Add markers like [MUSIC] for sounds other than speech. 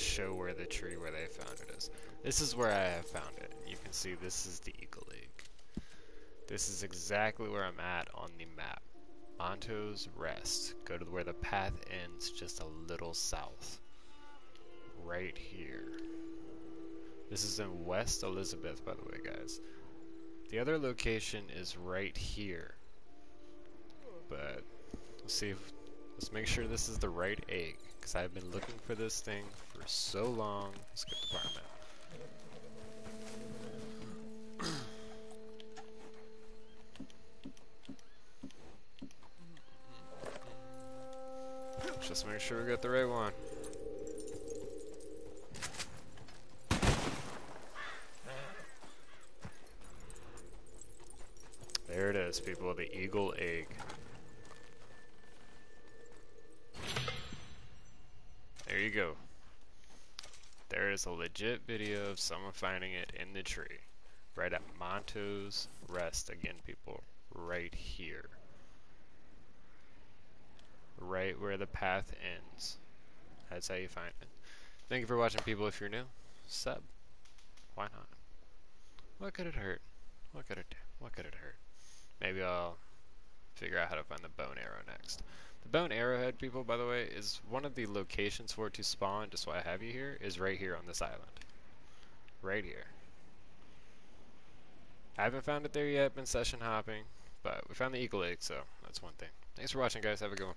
show where the tree where they found it is. This is where I have found it. You can see this is the Eagle Egg. This is exactly where I'm at on the map. Monto's Rest. Go to where the path ends just a little south. Right here. This is in West Elizabeth, by the way, guys. The other location is right here. But, let's see if, let's make sure this is the right egg. Because I've been looking for this thing for so long. Get the department. [CLEARS THROAT] Just make sure we got the right one. There it is, people, the eagle egg. There you go. There is a legit video of someone finding it in the tree. Right at Monto's Rest, again, people. Right here right where the path ends. That's how you find it. Thank you for watching, people. If you're new, sub. Why not? What could it hurt? What could it do? What could it hurt? Maybe I'll figure out how to find the bone arrow next. Bone arrowhead, people, by the way, is one of the locations for it to spawn, just why I have you here, is right here on this island. Right here. I haven't found it there yet, been session hopping, but we found the eagle egg, so that's one thing. Thanks for watching, guys. Have a good one.